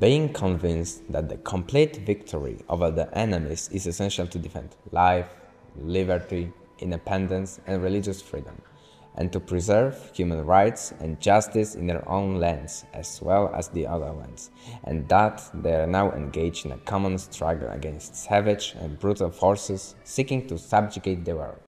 being convinced that the complete victory over the enemies is essential to defend life, liberty, independence, and religious freedom, and to preserve human rights and justice in their own lands as well as the other lands, and that they are now engaged in a common struggle against savage and brutal forces seeking to subjugate the world.